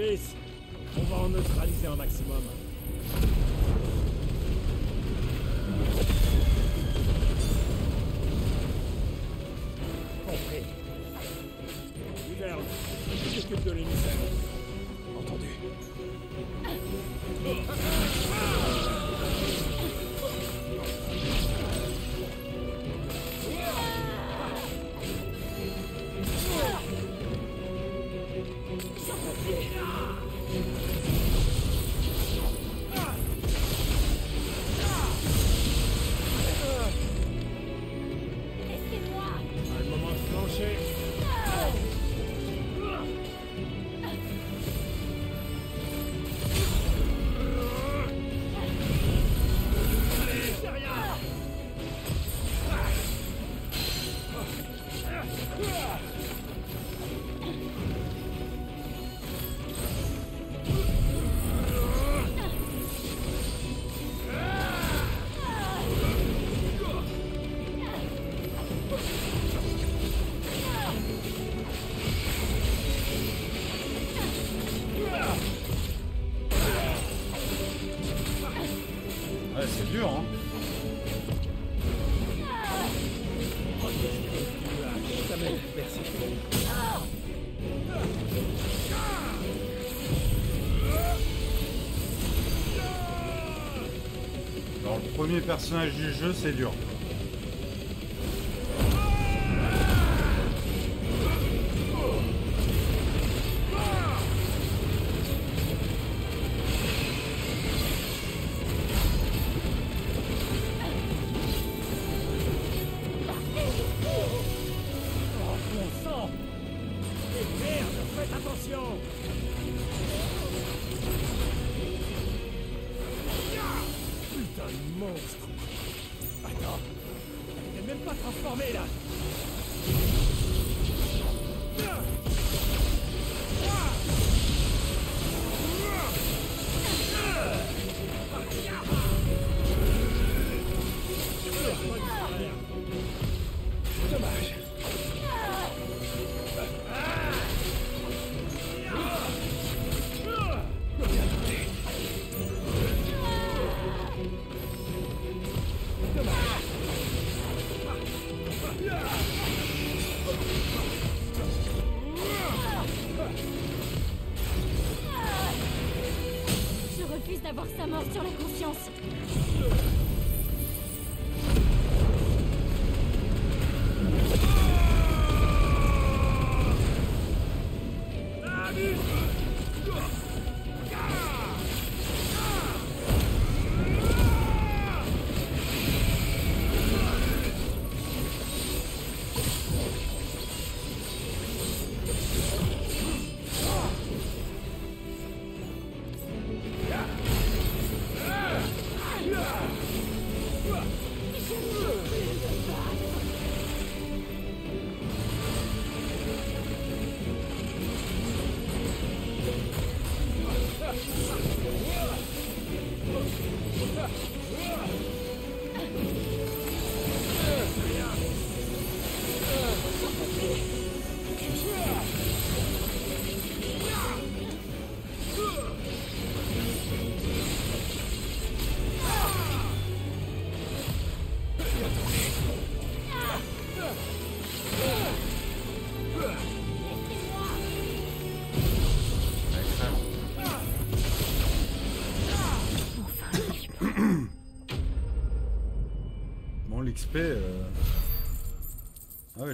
On va en neutraliser un maximum. les personnages du jeu, c'est dur. Je refuse d'avoir sa mort sur la conscience.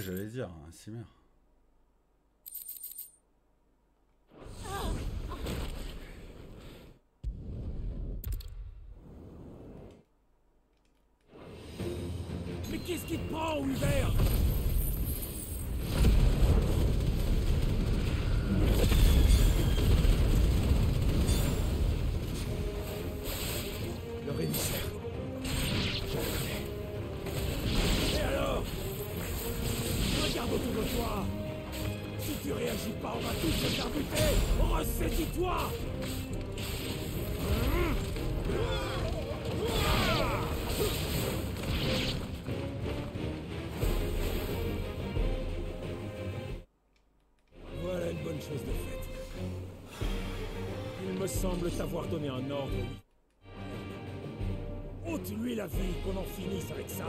Je j'allais dire, un simmer. Mais qu'est-ce qui te prend, Hubert? Semble t'avoir donné un ordre. Ôte-lui la vie, qu'on en finisse avec ça.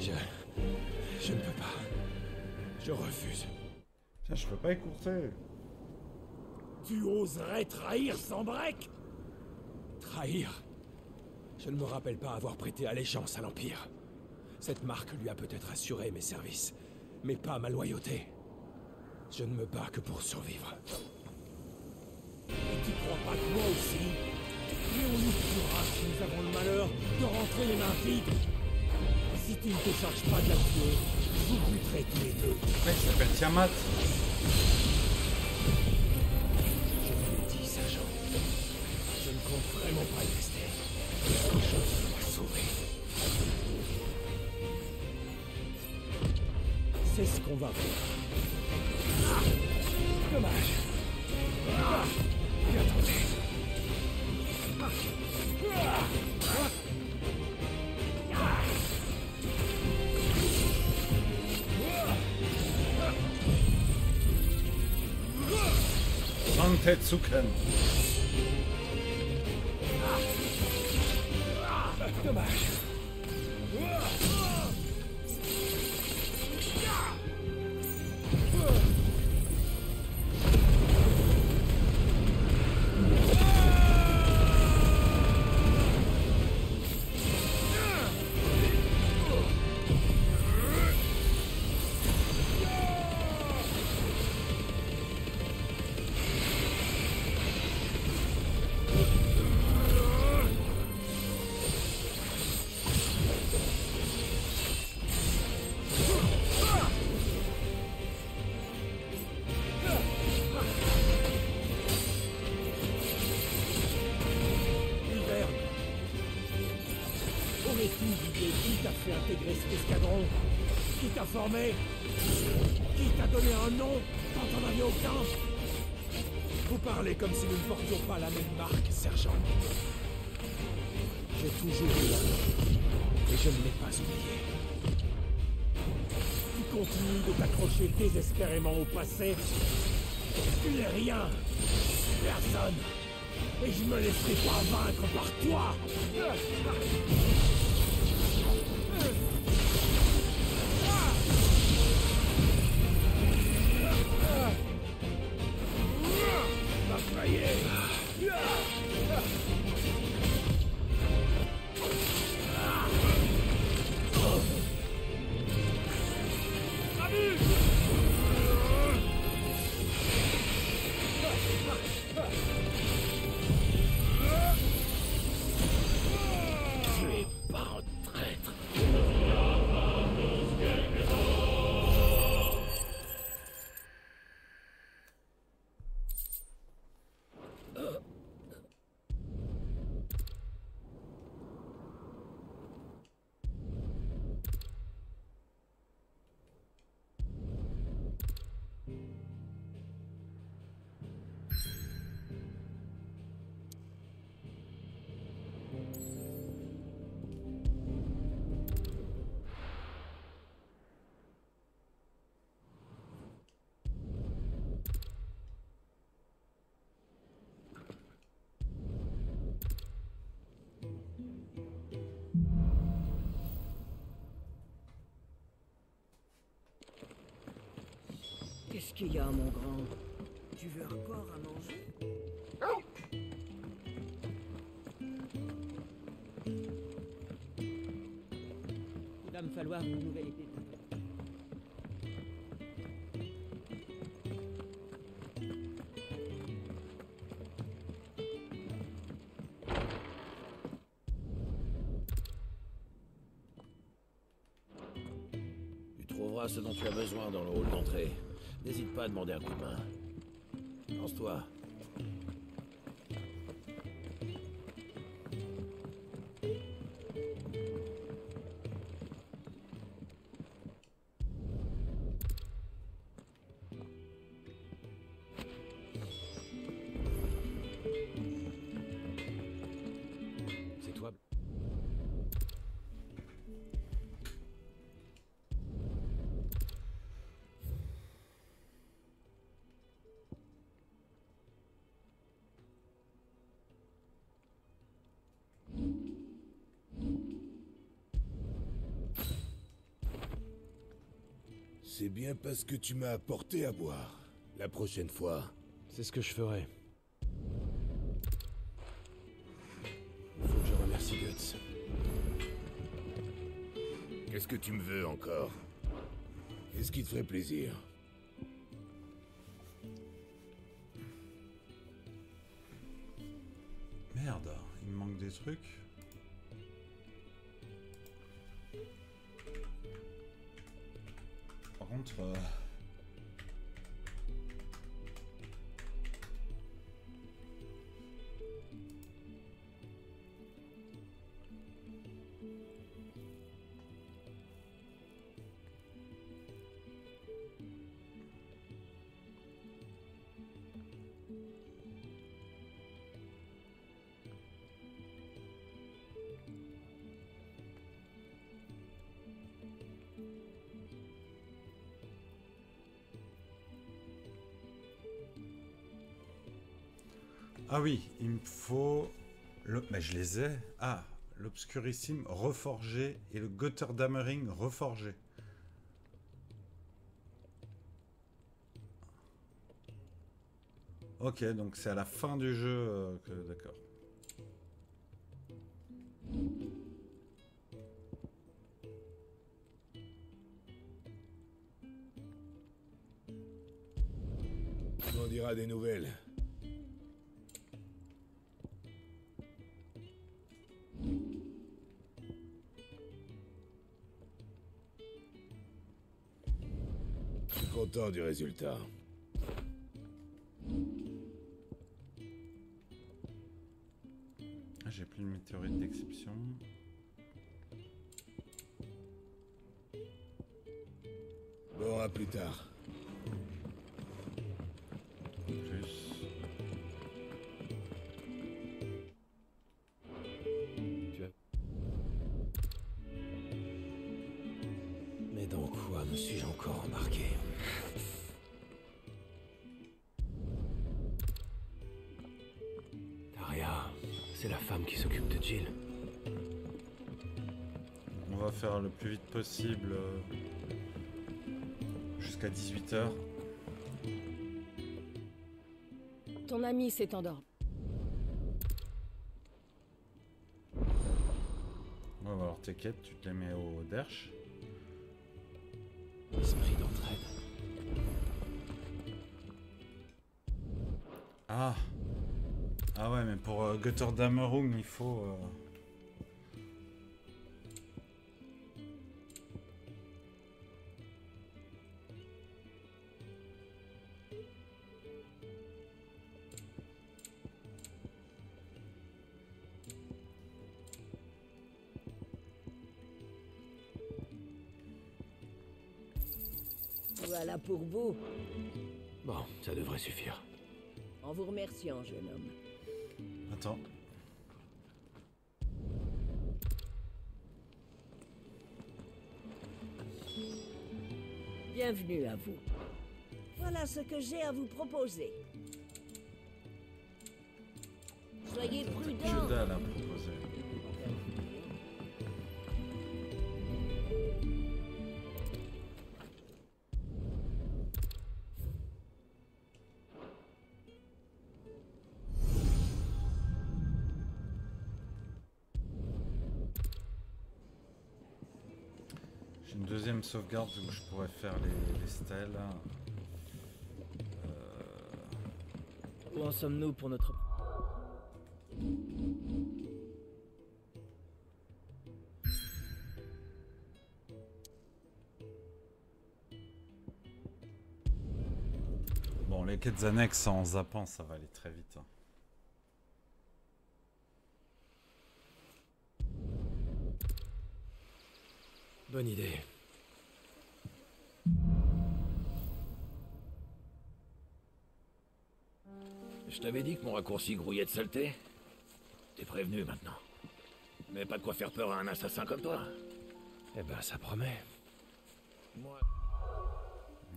Je... Je ne peux pas. Je refuse. Tiens, je peux pas écourter. Tu oserais trahir sans break Trahir? Je ne me rappelle pas avoir prêté allégeance à l'Empire. Cette marque lui a peut-être assuré mes services, mais pas ma loyauté. Je ne me bats que pour survivre. Et tu crois pas que moi aussi Mais on nous tuera si nous avons le malheur de rentrer les mains vides. Si tu ne te charges pas de la tuer, je vous buterai tous les deux. Mec, il s'appelle Tiamat. Je vous l'ai dit, sergent. Je ne compte vraiment pas y rester. Je dois sauver. C'est ce qu'on va faire. Dommage. Ah, Bien tenté. Santetsuken. Tu n'es rien. Personne. Et je me laisserai pas vaincre par toi Qu'est-ce qu'il y a, mon grand? Tu veux encore à manger? Il va me falloir une nouvelle épée. Tu trouveras ce dont tu as besoin dans le hall d'entrée. N'hésite pas à demander un coup de main. Lance-toi. Bien parce que tu m'as apporté à boire. La prochaine fois, C'est ce que je ferai. Il faut que je remercie Guts. qu'est-ce que tu me veux encore? Qu'est-ce qui te ferait plaisir? Merde, il me manque des trucs. Ah oui, il me faut... Mais je les ai. Ah, l'Obscurissime reforgé et le Götterdämmering reforgé. Ok, donc c'est à la fin du jeu euh, que... D'accord. Content du résultat. Ah, j'ai plus le météorite d'exception. Bon, à plus tard. Dans quoi me suis-je encore embarqué Daria, c'est la femme qui s'occupe de Jill. On va faire le plus vite possible euh, jusqu'à 18h. Ton ami s'est endormi. Ouais, alors tes quêtes, tu te les mets au derche. Il faut... euh, Voilà pour vous. Bon, ça devrait suffire. En vous remerciant, jeune homme. Attends. Bienvenue à vous. Voilà ce que j'ai à vous proposer. Soyez prudents. Une deuxième sauvegarde où je pourrais faire les, les stèles. Euh, Où en sommes-nous pour notre... Bon, les quêtes annexes en zappant, ça va aller très vite. hein. Bonne idée. Je t'avais dit que mon raccourci grouillait de saleté. T'es prévenu maintenant. Mais pas de quoi faire peur à un assassin comme toi. Eh ben, ça promet. Moi,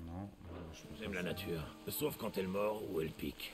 Non, je j'aime la nature. Sauf quand elle mord ou elle pique.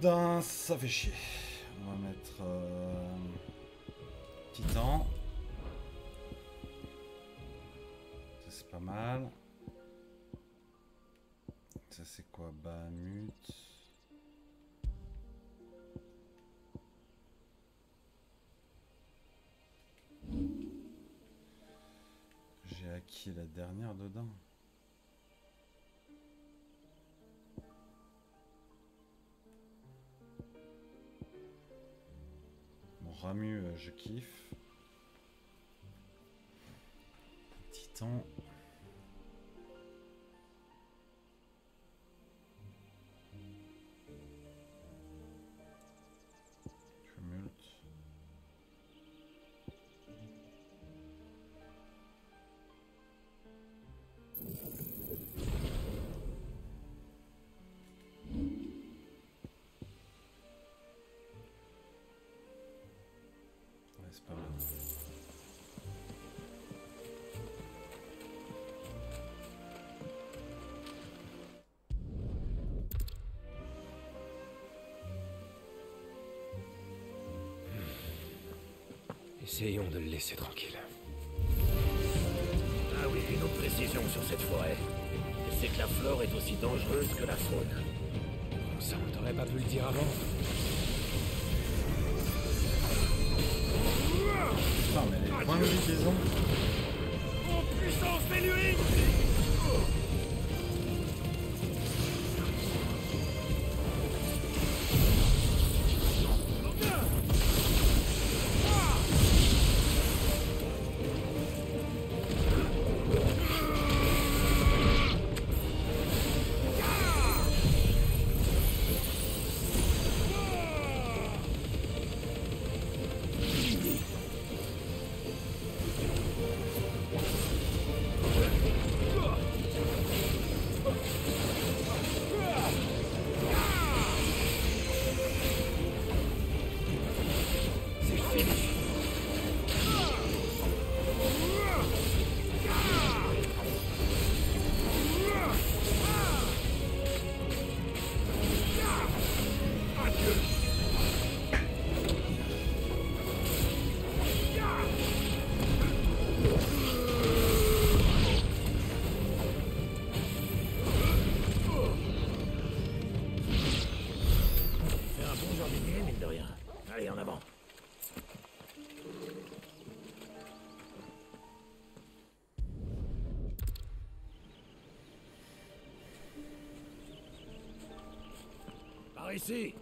Ça fait chier. On va mettre euh, Titan. Ça c'est pas mal. Ça c'est quoi? Bahamut. J'ai acquis la dernière dedans. Ramu, euh, je kiffe. Titan. Essayons de le laisser tranquille. Ah oui, une autre précision sur cette forêt. C'est que la flore est aussi dangereuse que la faune. Ça, on t'aurait pas pu le dire avant. Putain, mais les points de. Puissance Par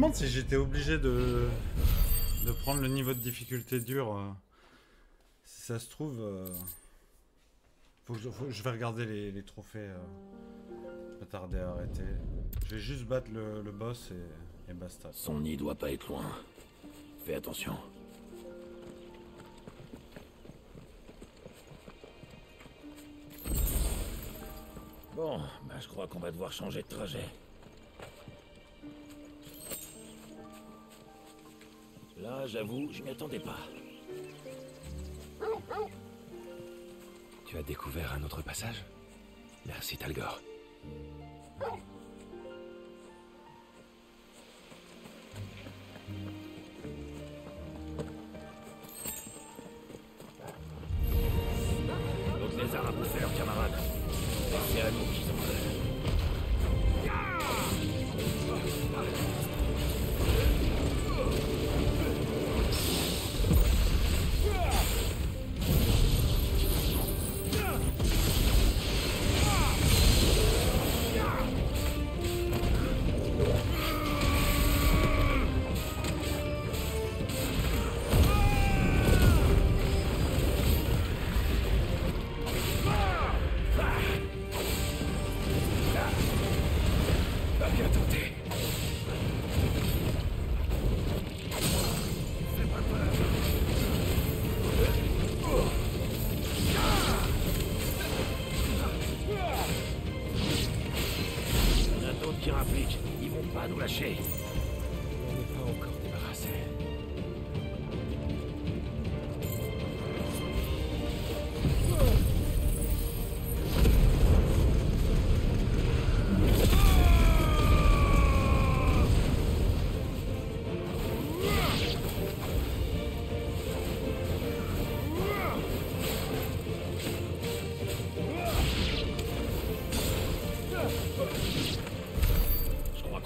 demande si j'étais obligé de, de prendre le niveau de difficulté dur. euh. Si ça se trouve, euh, je, vais regarder les, trophées. euh. Pas tarder à arrêter. Je vais juste battre le, le boss et, et basta. Son nid doit pas être loin. Fais attention. Bon, bah je crois qu'on va devoir changer de trajet. Là, j'avoue, je m'y attendais pas. Tu as découvert un autre passage? Merci, Talgor.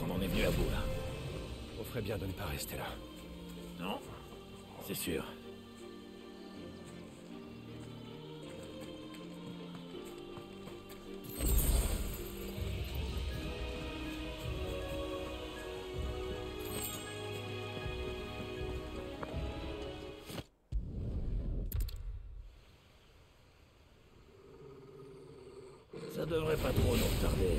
Qu'on en est venu à bout, là. On ferait bien de ne pas rester là. Non C'est sûr. Ça devrait pas trop nous retarder.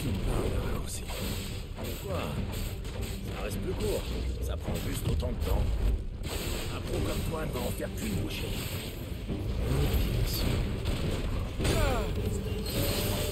Tu me parles Quoi Ça reste plus court. Ça prend juste autant de temps. Un pro comme toi ne va en faire qu'une bouchée. Dommage.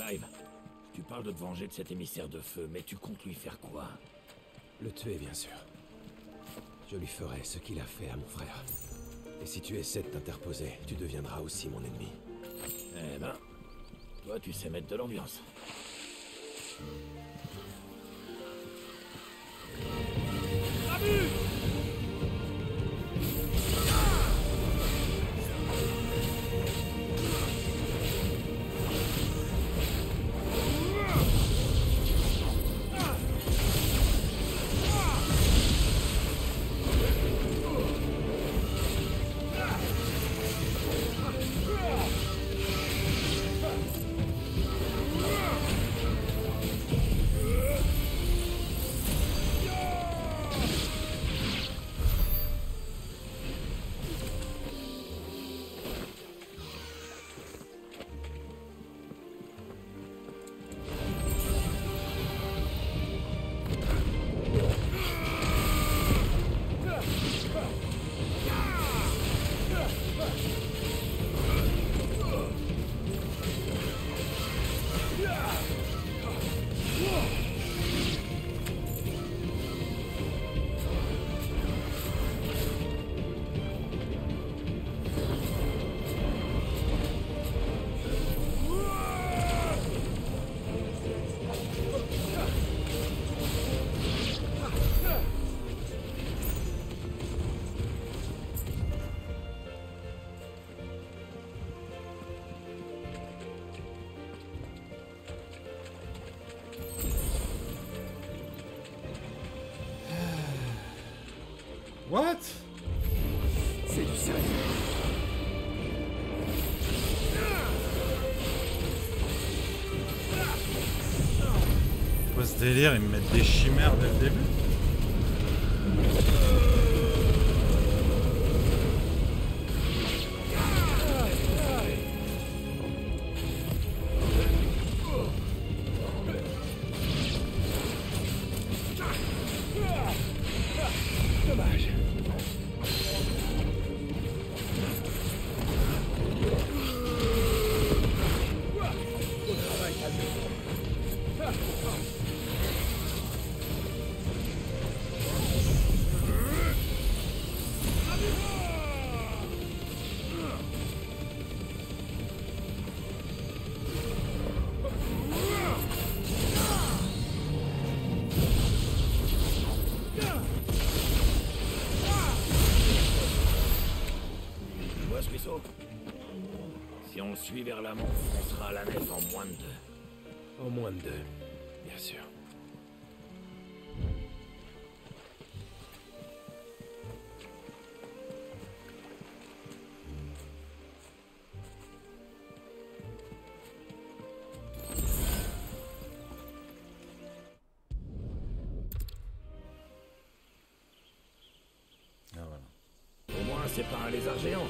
Clive, tu parles de te venger de cet émissaire de feu, mais tu comptes lui faire quoi Le tuer, bien sûr. Je lui ferai ce qu'il a fait à mon frère. Et si tu essaies de t'interposer, tu deviendras aussi mon ennemi. Eh ben, toi tu sais mettre de l'ambiance. What? C'est du sérieux. Quoi ce délire Ils me mettent des chimères dès le début? C'est pas un lézard géant.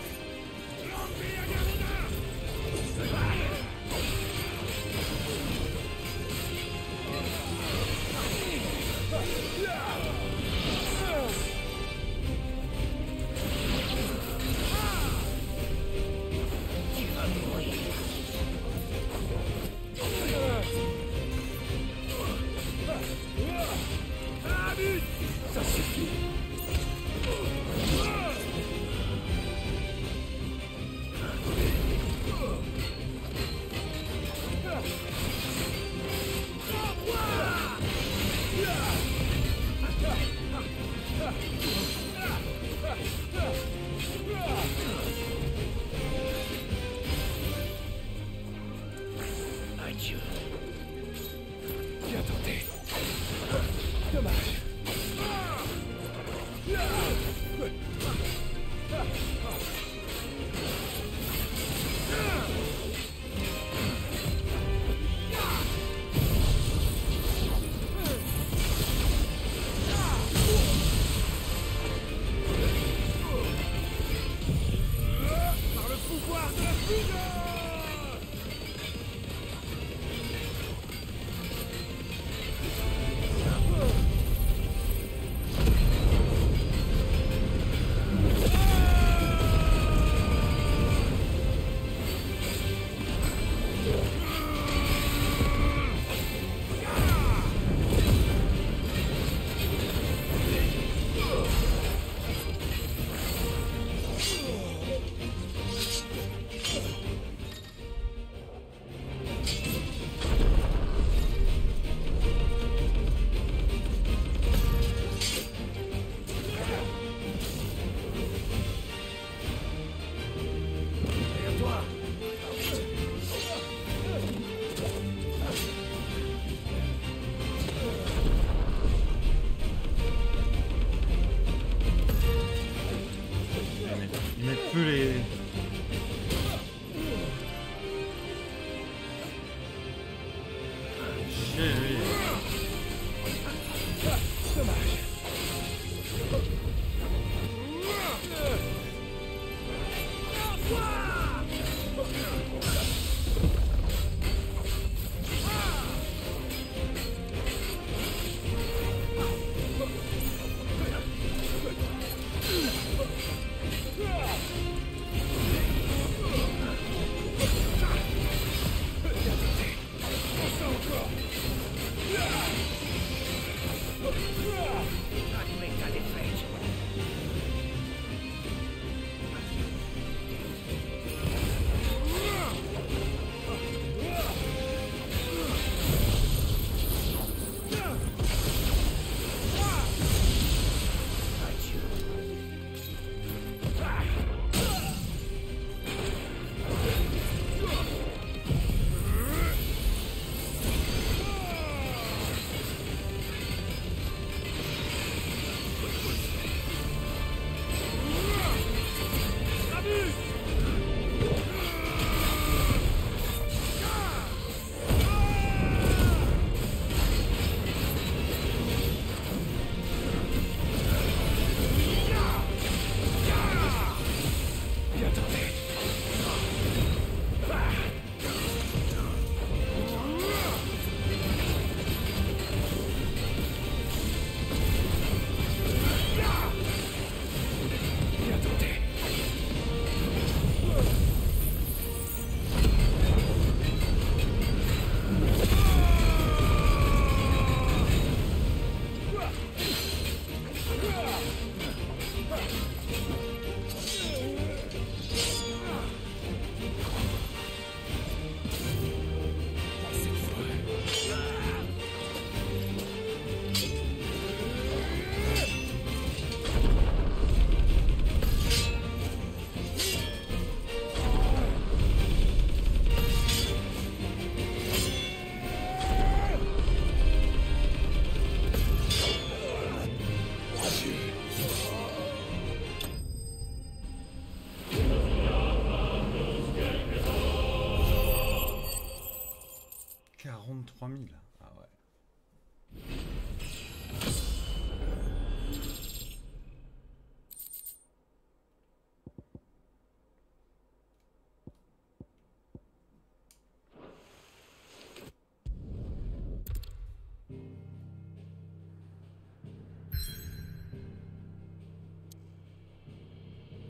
3000. Ah ouais.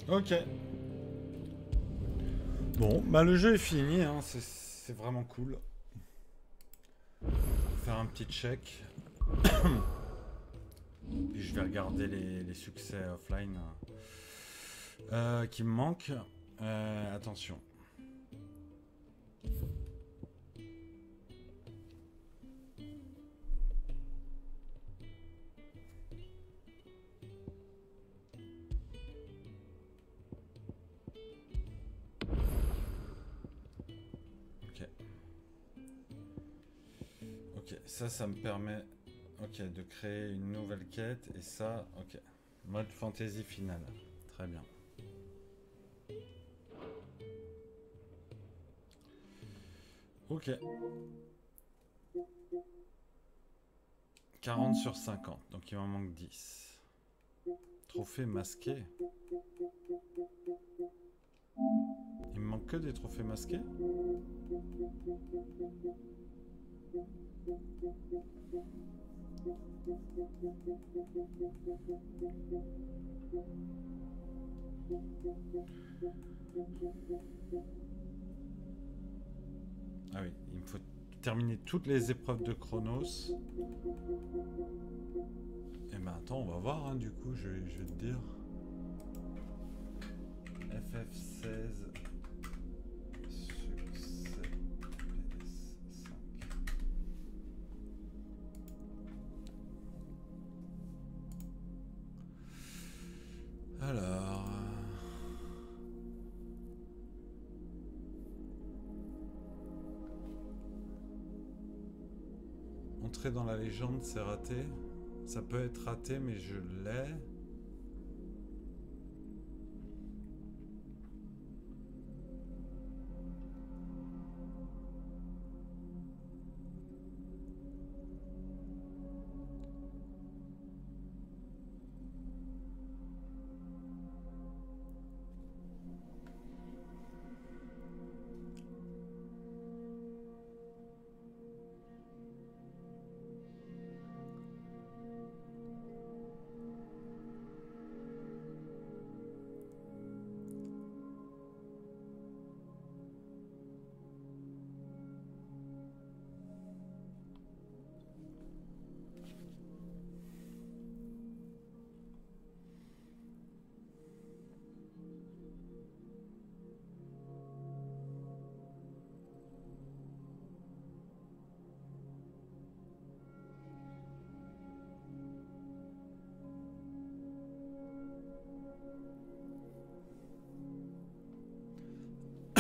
Ok. Bon, bah le jeu est fini, hein, c'est- c'est vraiment cool. Un petit check. Puis je vais regarder les, succès offline euh, qui me manquent. Euh, attention. Ça, me permet ok, de créer une nouvelle quête. Et ça, ok. Mode fantasy final. Très bien. Ok. 40 sur 50, donc il m'en manque 10. Trophée masqué. Il me manque que des trophées masqués? Ah oui, il me faut terminer toutes les épreuves de Chronos. Et ben attends, on va voir hein, du coup, je, je vais te dire. FF16 Alors. Entrer dans la légende, c'est raté. Ça peut être raté, mais je l'ai.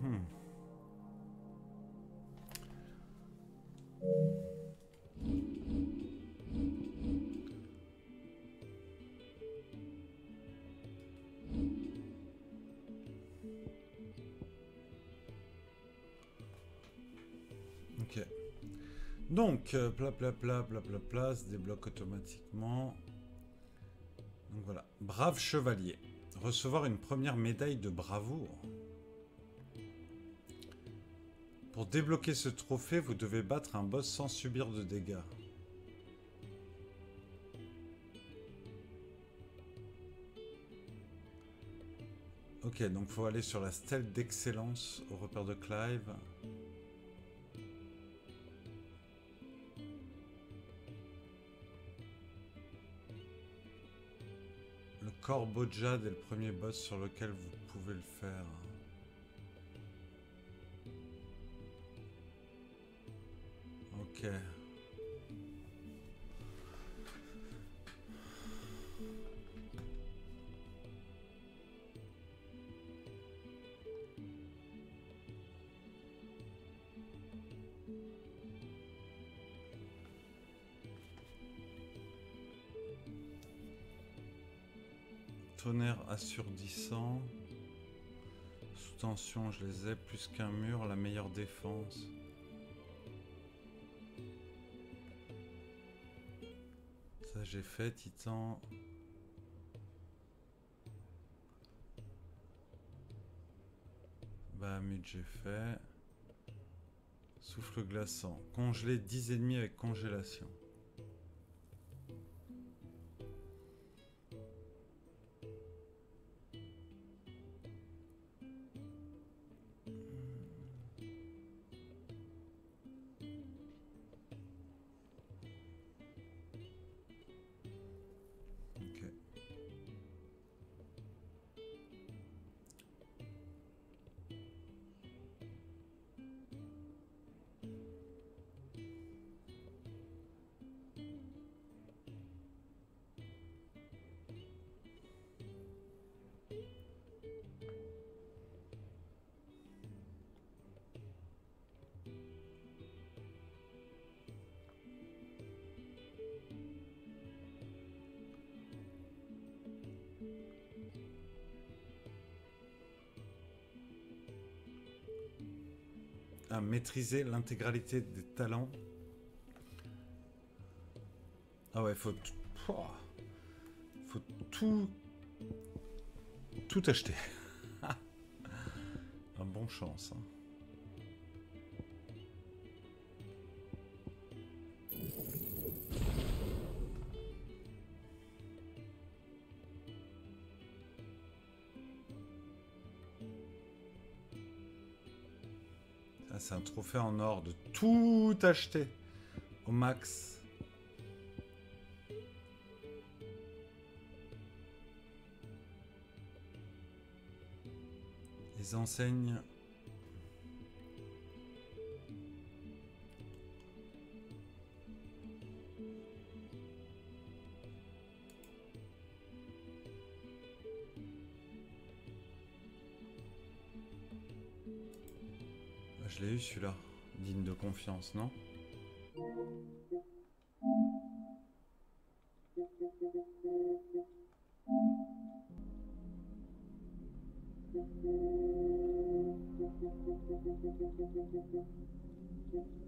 Mhm. Ok. Donc, euh, pla pla pla pla pla pla se débloque automatiquement. Donc voilà. Brave chevalier. Recevoir une première médaille de bravoure. Débloquer ce trophée, vous devez battre un boss sans subir de dégâts. Ok, donc faut aller sur la stèle d'excellence au repère de Clive. Le corbeau de jade est le premier boss sur lequel vous pouvez le faire. Tonnerre assourdissant. Sous tension, je les ai. Plus qu'un mur, la meilleure défense. J'ai fait, Titan. Bahamut j'ai fait. Souffle glaçant. Congelé 10 ennemis avec congélation. À maîtriser l'intégralité des talents. Ah ouais, faut, faut tout, tout acheter. Un bon chance. hein. Trophée en or de tout acheter au max. Les enseignes. Non?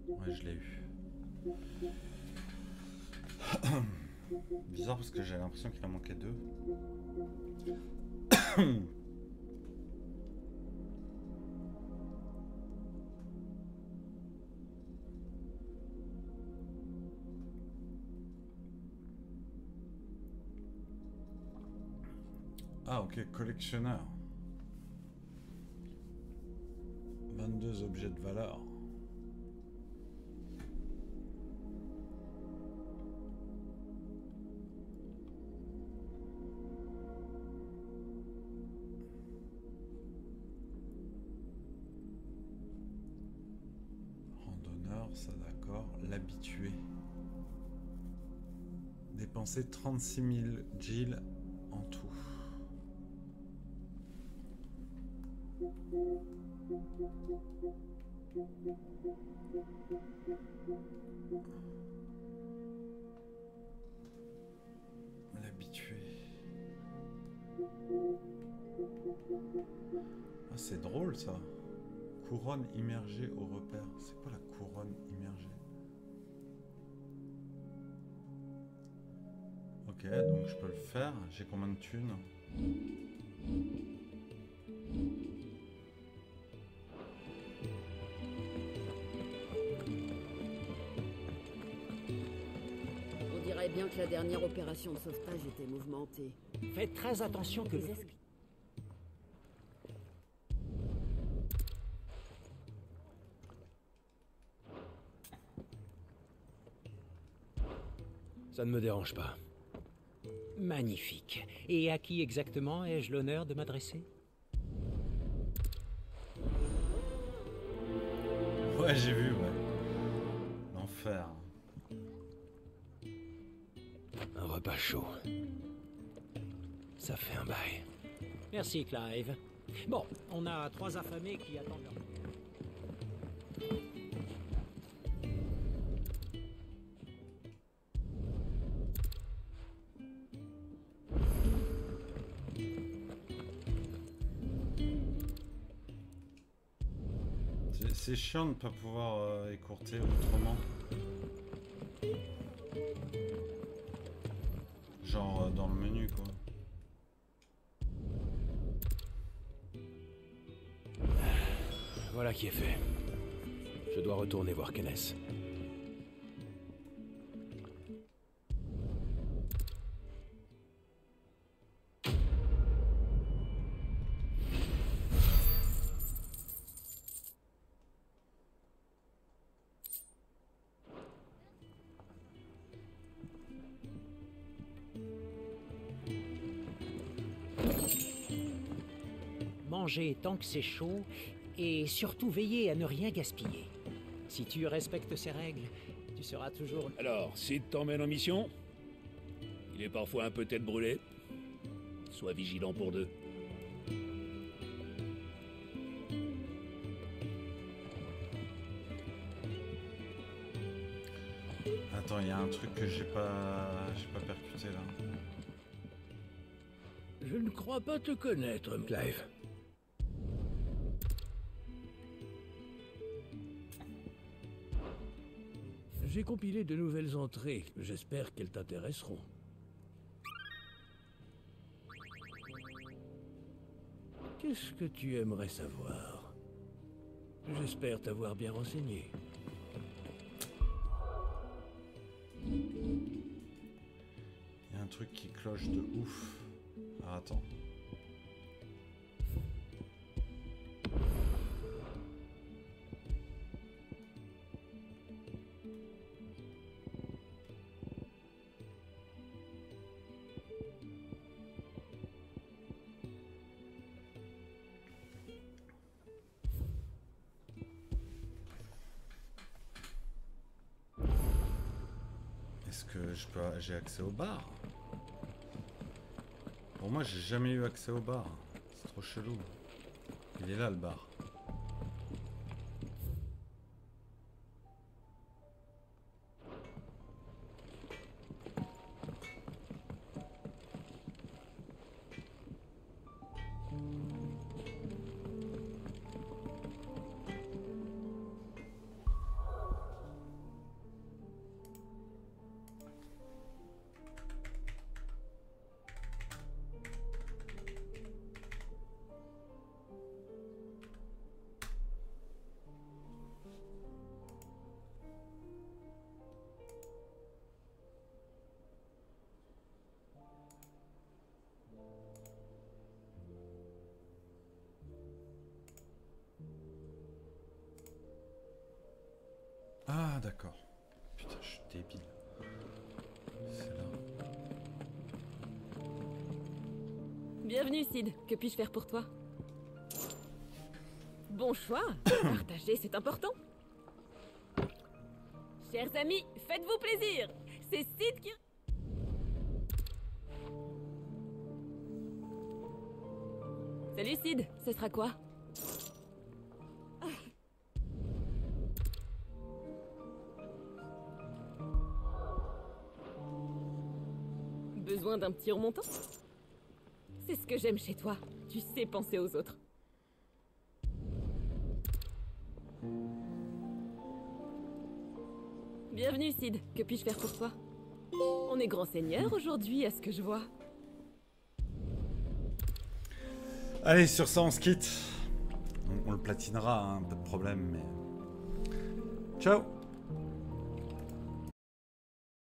Ouais, je l'ai eu. Bizarre parce que j'ai l'impression qu'il en manquait deux. Ah ok, collectionneur. 22 objets de valeur. Randonneur, ça d'accord. L'habitué. Dépenser 36 000 Jill en tout. L'habitué. Ah, c'est drôle ça. Couronne immergée au repère. C'est quoi la couronne immergée? Ok, donc je peux le faire. J'ai combien de thunes? Bien que la dernière opération de sauvetage était mouvementée. Faites très attention que... Les Ça ne me dérange pas. Magnifique. Et à qui exactement ai-je l'honneur de m'adresser? Ouais, j'ai vu, ouais. Ça fait un bail. Merci, Clive. Bon, on a trois affamés qui attendent leur... C'est- chiant de ne pas pouvoir euh, écourter autrement. Fait. Je dois retourner voir Kenneth. Manger tant que c'est chaud et surtout veiller à ne rien gaspiller. Si tu respectes ces règles, tu seras toujours... Alors, Sid t'emmène en mission Il est parfois un peu tête brûlée. Sois vigilant pour deux. Attends, il y a un truc que j'ai pas j'ai pas percuté là. Je ne crois pas te connaître, Clive. J'ai compilé de nouvelles entrées. J'espère qu'elles t'intéresseront. Qu'est-ce que tu aimerais savoir? J'espère t'avoir bien renseigné. Il y a un truc qui cloche de ouf. Attends. J'ai accès au bar Pour moi, j'ai jamais eu accès au bar. C'est trop chelou. Il est là le bar. Ah, d'accord. Putain, je suis débile. Bienvenue, Sid. Que puis-je faire pour toi? Bon choix. Partager, c'est important. Chers amis, faites-vous plaisir. C'est Sid qui... Salut Sid, ce sera quoi? D'un petit remontant C'est ce que j'aime chez toi. Tu sais penser aux autres. Bienvenue Sid, que puis-je faire pour toi? On est grand seigneur aujourd'hui, à ce que je vois. Allez, sur ça, on se quitte. On, le platinera, hein, pas de problème, mais. Ciao